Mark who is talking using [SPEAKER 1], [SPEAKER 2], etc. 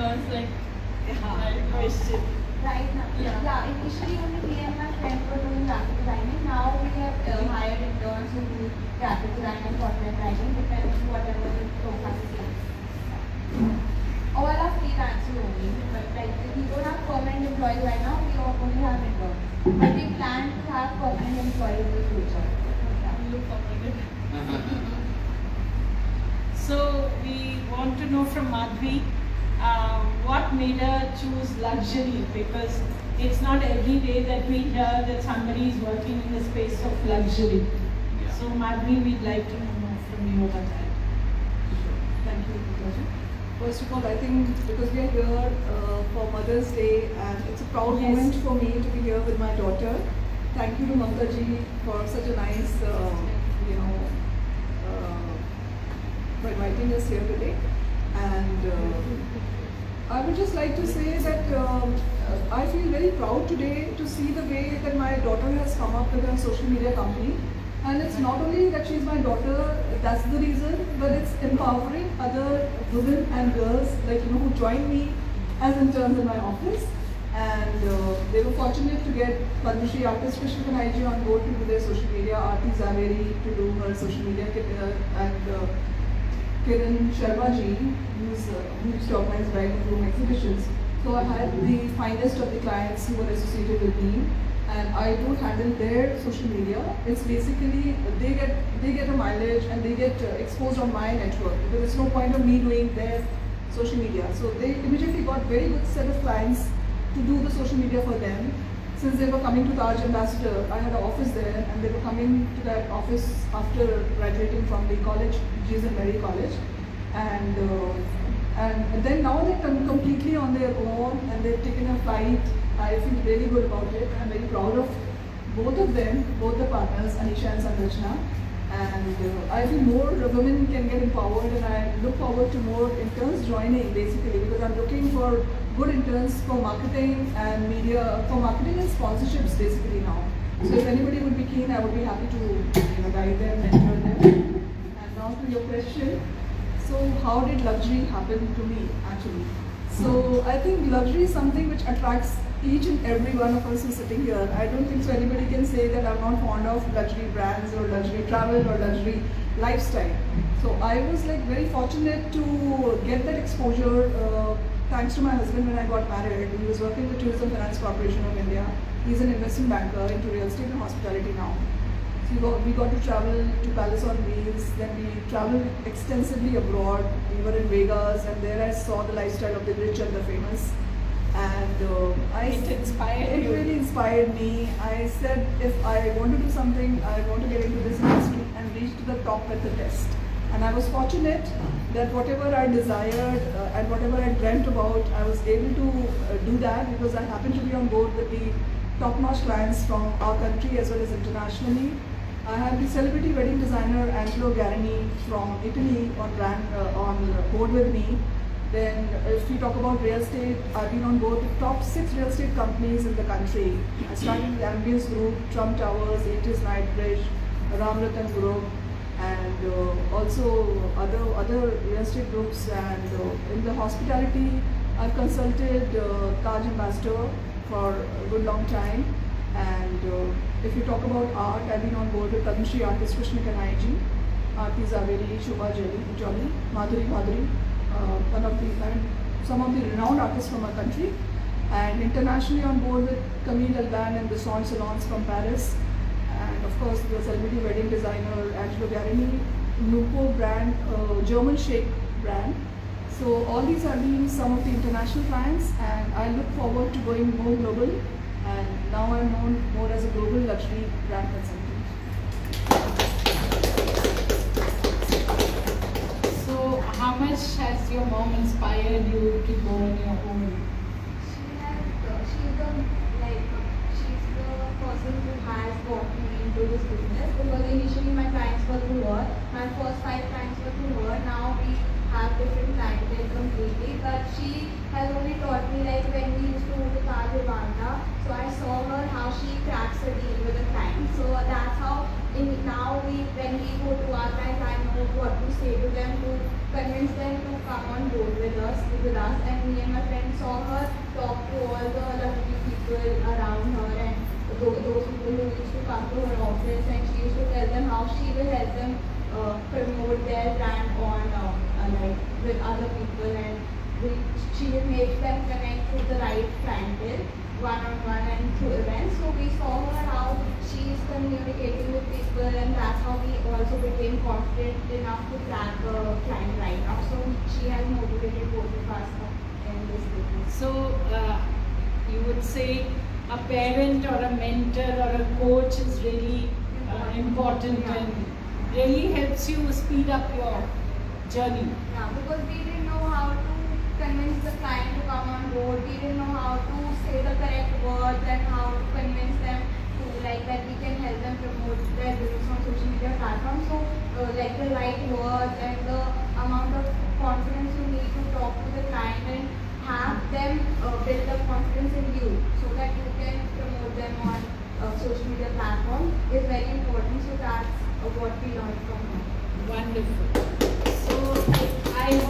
[SPEAKER 1] was like,
[SPEAKER 2] Yeah.
[SPEAKER 1] question.
[SPEAKER 3] Right now,
[SPEAKER 1] Yeah.
[SPEAKER 3] yeah. Initially, only me and my friend were doing graphic designing. Now we have uh, hired interns who do graphic design and content writing, depends whatever the profile is. All are freelancers only. But like we don't have permanent employees right now. We only have interns. But we plan to have permanent employees in the future. Yeah.
[SPEAKER 1] Look forward. So we want to know from Madhavi, uh, what made her choose luxury? Because it's not every day that we hear that somebody is working in the space of luxury.
[SPEAKER 4] Yeah.
[SPEAKER 1] So Madhavi, we'd like to know from you about that.
[SPEAKER 2] Thank you, Rajan. First of all, I think because we are here uh, for Mother's Day and it's a proud
[SPEAKER 1] Yes.
[SPEAKER 2] moment for me to be here with my daughter. Thank you to Mamta ji for such a nice, uh, you know, uh, for inviting us here today. And uh, I would just like to say that um, uh, I feel very proud today to see the way that my daughter has come up with a social media company. And it's not only that she's my daughter, that's the reason, but it's empowering other women and girls like you know who join me as interns in my office. And uh, they were fortunate to get Padma Shri artist Krishna Kanhaiji on board to do their social media, Aarti Zaveri to do her social media, uh, and uh, Kiran Sharma ji, who's, uh, who used to groom exhibitions. So I had the finest of the clients who were associated with me, and I don't handle their social media. It's basically they get they get a mileage and they get uh, exposed on my network because there's no point of me doing their social media. So they immediately got very good set of clients to do the social media for them. Since they were coming to Taj Ambassador, I had an office there, and they were coming to that office after graduating from the college, Jesus Mary College, and uh, and then now they're completely on their own, and they've taken a flight. I feel really good about it. I'm very proud of both of them, both the partners, Anisha and Sanrachna. And uh, I feel more women can get empowered, and I look forward to more interns joining basically because I'm looking for good interns for marketing and media, for marketing and sponsorships basically now. So if anybody would be keen, I would be happy to you know, guide them, mentor them. And now to your question. So how did luxury happen to me actually? So I think luxury is something which attracts each and every one of us who's sitting here. I don't think so anybody can say that I'm not fond of luxury brands or luxury travel or luxury lifestyle. So I was like very fortunate to get that exposure uh, thanks to my husband when I got married. He was working with Tourism Finance Corporation of India. He's an investment banker into real estate and hospitality now. So we got, we got to travel to Palace on Wheels, then we traveled extensively abroad. We were in Vegas and there I saw the lifestyle of the rich and the famous. And uh, I
[SPEAKER 1] It inspired
[SPEAKER 2] it
[SPEAKER 1] you.
[SPEAKER 2] really inspired me. I said if I want to do something, I want to get into this industry and reach to the top at the test. And I was fortunate that whatever I desired uh, and whatever I dreamt about, I was able to uh, do that because I happened to be on board with the top-notch clients from our country as well as internationally. I have the celebrity wedding designer Angelo Garini from Italy on brand uh, on board with me. Then, if we talk about real estate, I've been on board with top six real estate companies in the country. I started with Ambience Group, Trump Towers, ATS Knightsbridge, Ram Ratan Group, and uh, also other other real estate groups. And uh, in the hospitality, I've consulted uh, Taj Ambassador for a good long time. And uh, if you talk about art, I've been on board with Padma Shri artist Krishna Kanhaiji, Aarti Zaveri, Shubha Jolly, Jolly, Madhuri Madhuri, uh, one of the, and some of the renowned artists from our country. And internationally on board with Camille Albane and the Son Salons from Paris. And of course, the celebrity wedding designer Angelo Garini, Nupo brand, uh, German Shake brand. So all these are been some of the international clients and I look forward to going more global and now I'm known more as a global luxury brand consultant.
[SPEAKER 1] So how much has your mom inspired you to go on your own?
[SPEAKER 3] She has, uh, she's the like she's the person who has got me into this business because initially my clients were through her. My first five clients were through her. Now we have different clientele completely. But she has only taught me like when we used to go to Taj Rwanda. So I saw her how she cracks a deal with a client. So that's how in now we when we go to our clients, I know what to say to them to convince them to come on board with us. with us. And me and my friend saw her talk to all the lucky people around her and those, those people who used to come to her office and she used to tell them how she will help them uh, promote their brand on uh, like with other people and we, she will make them connect with the right clientele one-on-one and through events. So we saw her how she is communicating with people and that's how we also became confident enough to crack a client right now. So she has motivated both of us in this business.
[SPEAKER 1] So, uh, you would say a parent or a mentor or a coach is really uh, important
[SPEAKER 3] Yeah.
[SPEAKER 1] and really helps you speed up your journey.
[SPEAKER 3] Yeah, because we didn't know how to convince the client to come on board. We didn't know how to say the correct words and how to convince them to like that we can help them promote their business on social media platforms. So uh, like the right words and the amount of confidence you need to talk to the client and have them uh, build up confidence in you so that you can promote them on uh, social media platforms is very important. So that's uh, what we learned from her.
[SPEAKER 1] Wonderful. So, I